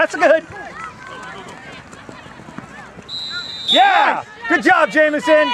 That's good. Yeah. Good job, Jamison.